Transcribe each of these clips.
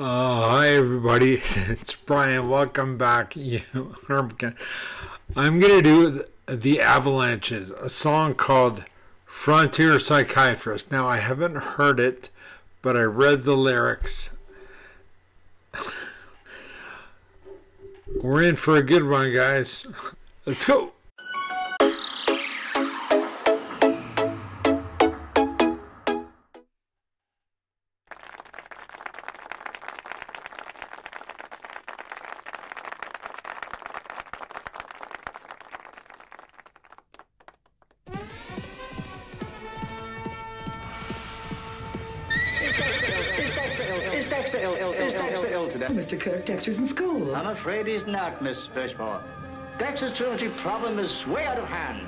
Uh, hi everybody, it's Brian. Welcome back. I'm gonna do the Avalanches, a song called "Frontier Psychiatrist." Now I haven't heard it, but I read the lyrics. We're in for a good one, guys. Let's go. Mr. Kirk, Dexter's in school. I'm afraid he's not, Miss Fishmore. Dexter's truancy problem is way out of hand.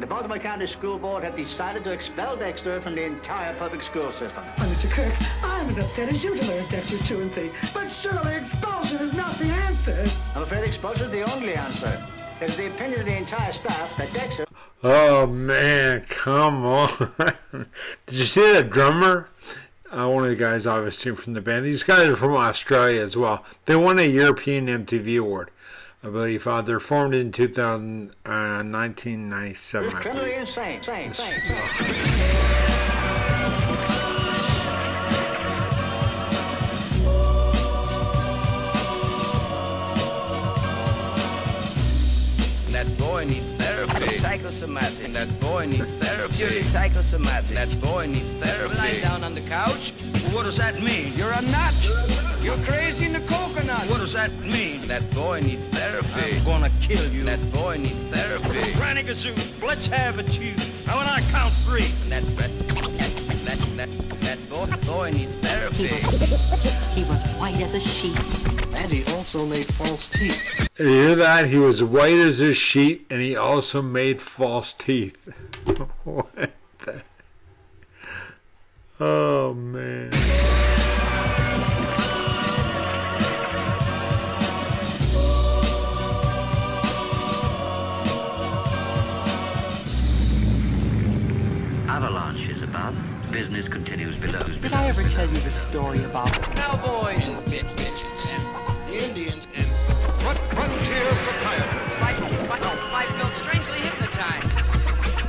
The Baltimore County School Board have decided to expel Dexter from the entire public school system. Oh, Mr. Kirk, I'm as upset as you to learn Dexter's truancy. But surely expulsion is not the answer. I'm afraid expulsion is the only answer. It's the opinion of the entire staff that Dexter... Oh man, come on. Did you see that drummer? Uh, one of the guys, obviously, from the band. These guys are from Australia as well. They won a European MTV award, I believe. Uh, they're formed in 2000, uh, 1997. It's criminally insane, insane, insane, insane. That boy needs therapy. Psychosomatic. That boy needs therapy. Purely psychosomatic. That boy needs therapy. Lying down on the couch. What does that mean? You're a nut. You're crazy in the coconut. What does that mean? That boy needs therapy. I'm gonna kill you. That boy needs therapy. Granny Gazoo, let's have it, you. Now when I count three. That that that that, that boy, boy needs therapy. He was white as a sheet. And he also made false teeth. You hear that? He was white as a sheet, and he also made false teeth. what the? Oh man. Avalanche is above. Business continues below. Did I ever tell you the story about Cowboys. My, my, my felt strangely hypnotized.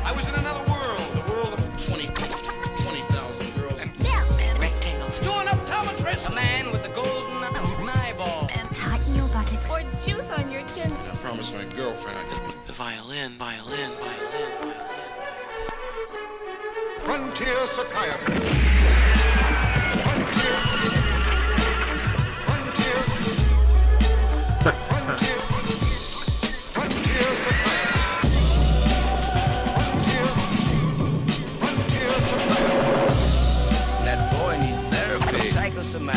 I was in another world. The world of 20, 20,000 girls. And rectangles? storing up Tomatress. A man with a golden eyeball. Tighten your buttocks. Or juice on your chin. I promised my girlfriend I'd The violin, violin, violin, violin. Frontier psychiatry.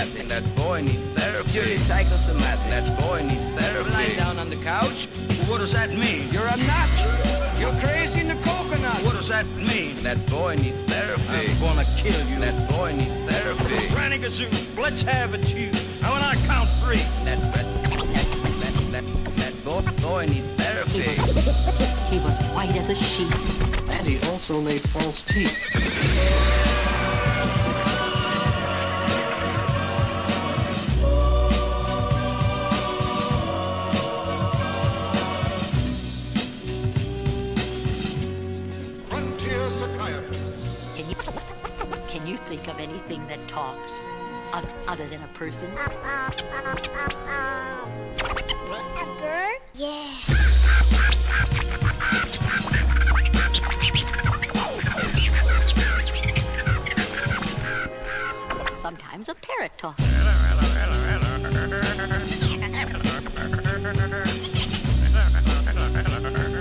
Psychosomatic. That boy needs therapy. Purely therapy. psychosomatic. That boy needs therapy. Lying therapy. down on the couch. What does that mean? You're a nut. You're crazy in the coconut. What does that mean? That boy needs therapy. I'm gonna kill you. That boy needs therapy. Granny Gazoo, let's have it, you. Now when I count three. That that that that, that boy, boy needs He therapy. was, he was white as a sheet. And he also made false teeth. Oth- other than a person? Uh, uh, uh, a bird? Yeah. Sometimes a parrot talks.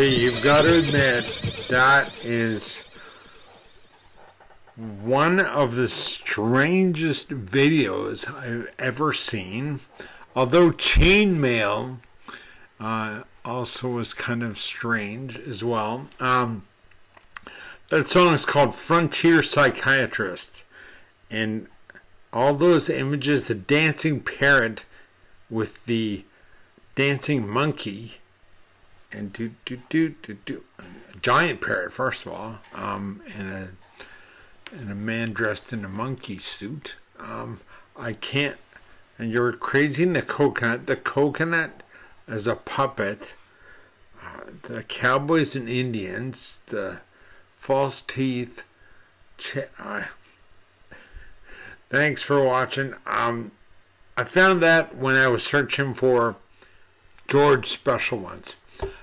Okay, you've got to admit that is one of the strangest videos I've ever seen. Although chainmail uh, also was kind of strange as well. Um, that song is called Frontier Psychiatrist. And all those images, the dancing parrot with the dancing monkey, and do do do do do a giant parrot first of all, um, and a and a man dressed in a monkey suit. Um, I can't. And you're crazy in the coconut. The coconut as a puppet. Uh, the cowboys and Indians. The false teeth. Uh, thanks for watching. Um, I found that when I was searching for George special ones.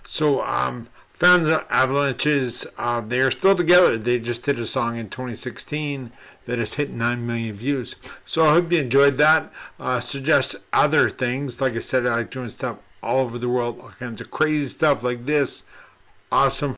So um, found the Avalanches. Uh, they are still together. They just did a song in 2016 that has hit 9 million views. So I hope you enjoyed that. Uh, suggest other things. Like I said, I like doing stuff all over the world, all kinds of crazy stuff like this. Awesome.